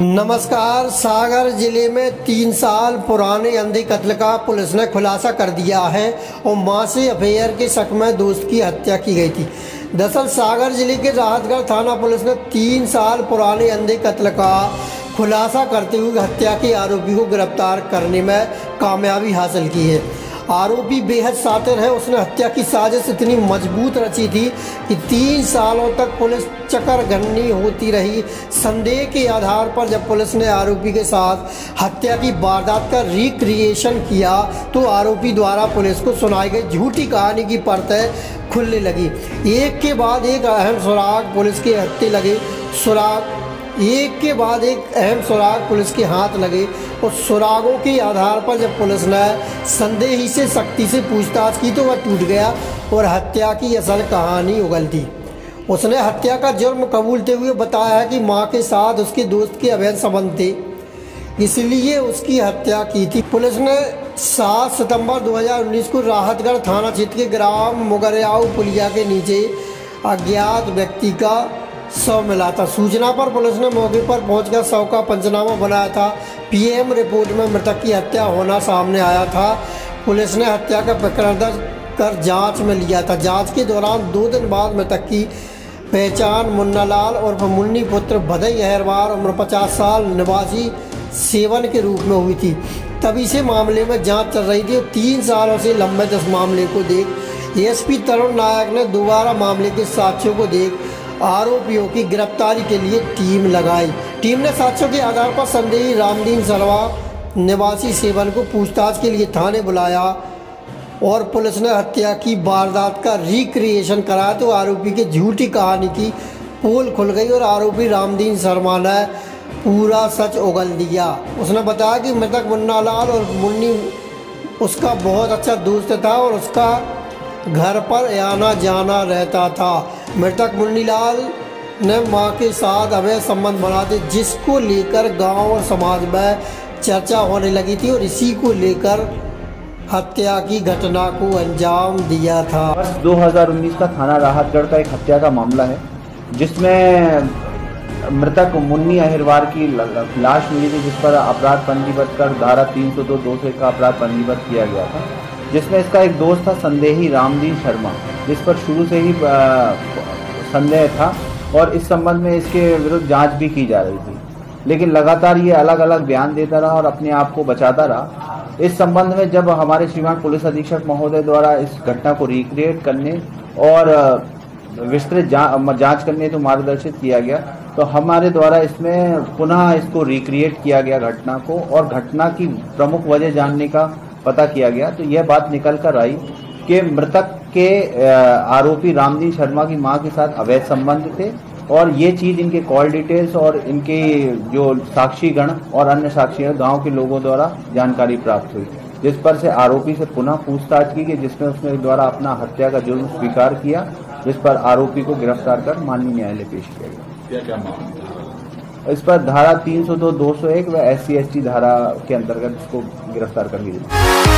नमस्कार, सागर ज़िले में तीन साल पुराने अंधे कत्ल का पुलिस ने खुलासा कर दिया है और मासी अफेयर के शक में दोस्त की हत्या की गई थी। दरअसल, सागर ज़िले के राहतगढ़ थाना पुलिस ने तीन साल पुराने अंधे कत्ल का खुलासा करते हुए हत्या के आरोपी को गिरफ़्तार करने में कामयाबी हासिल की है। आरोपी बेहद सातिर है। उसने हत्या की साजिश इतनी मज़बूत रची थी कि तीन सालों तक पुलिस चक्कर गन्नी होती रही। संदेह के आधार पर जब पुलिस ने आरोपी के साथ हत्या की वारदात का रिक्रिएशन किया तो आरोपी द्वारा पुलिस को सुनाई गई झूठी कहानी की परतें खुलने लगी। एक के बाद एक अहम सुराग पुलिस के हत्या लगे। सुराग एक के बाद एक अहम सुराग पुलिस के हाथ लगे और सुरागों के आधार पर जब पुलिस ने संदेही से, सख्ती से पूछताछ की तो वह टूट गया और हत्या की असल कहानी उगल थी। उसने हत्या का जुर्म कबूलते हुए बताया कि माँ के साथ उसके दोस्त के अवैध संबंध थे। इसलिए उसकी हत्या की थी। पुलिस ने 7 सितंबर 2019 को राहतगढ़ थाना क्षेत्र के ग्राम मुगरियाऊ पुलिया के नीचे अज्ञात व्यक्ति का शव मिला था। सूचना पर पुलिस ने मौके पर पहुंचकर शव का पंचनामा बनाया था। पीएम रिपोर्ट में मृतक की हत्या होना सामने आया था। पुलिस ने हत्या का प्रकरण दर्ज कर जाँच में लिया था। जाँच के दौरान दो दिन बाद मृतक की पहचान मुन्नालाल और मुन्नी पुत्र भदई अहरवार, उम्र पचास साल, निवासी सेवन के रूप में हुई थी। तभी से मामले में जाँच चल रही थी। और तीन सालों से लंबे इस मामले को देख, एसपी तरुण नायक ने दोबारा मामले के साक्ष्यों को देख आरोपियों की गिरफ्तारी के लिए टीम लगाई। टीम ने साक्ष्यों के आधार पर संदेही रामदीन सरवा निवासी सेवन को पूछताछ के लिए थाने बुलाया और पुलिस ने हत्या की वारदात का रिक्रिएशन कराया तो आरोपी की झूठी कहानी की पोल खुल गई और आरोपी रामदीन शर्मा ने पूरा सच उगल दिया। उसने बताया कि मृतक मुन्ना लाल और मुन्नी उसका बहुत अच्छा दोस्त था और उसका घर पर आना जाना रहता था। मृतक मुन्नीलाल ने माँ के साथ अवैध संबंध बनाते जिसको लेकर गाँव और समाज में चर्चा होने लगी थी और इसी को लेकर हत्या की घटना को अंजाम दिया था। वर्ष 2019 का थाना राहतगढ़ का एक हत्या का मामला है, जिसमें मृतक मुन्नी अहिरवार की लाश मिली थी, जिस पर अपराध पंजीबद्ध कर धारा तीन सौ दो दो से का अपराध पंजीबद्ध किया गया था, जिसमें इसका एक दोस्त था संदेही रामदीन शर्मा, जिस पर शुरू से ही संदेह था और इस संबंध में इसके विरुद्ध जाँच भी की जा रही थी। लेकिन लगातार ये अलग अलग बयान देता रहा और अपने आप को बचाता रहा। इस संबंध में जब हमारे श्रीमान पुलिस अधीक्षक महोदय द्वारा इस घटना को रिक्रिएट करने और विस्तृत जाँच करने तो मार्गदर्शित किया गया तो हमारे द्वारा इसमें पुनः इसको रिक्रिएट किया गया घटना को और घटना की प्रमुख वजह जानने का पता किया गया। तो यह बात निकल कर आई कि मृतक के आरोपी रामदीन शर्मा की माँ के साथ अवैध संबंध थे और ये चीज़ इनके कॉल डिटेल्स और इनके जो साक्षी गण और अन्य साक्षी गाँव के लोगों द्वारा जानकारी प्राप्त हुई। जिस पर से आरोपी से पुनः पूछताछ की गई जिसमें उसने द्वारा अपना हत्या का जुर्म स्वीकार किया जिस पर आरोपी को गिरफ़्तार कर माननीय न्यायालय पेश किया गया। इस पर धारा तीन सौ दो दो सौ एक व एस सी धारा के अंतर्गत इसको गिरफ़्तार कर लिया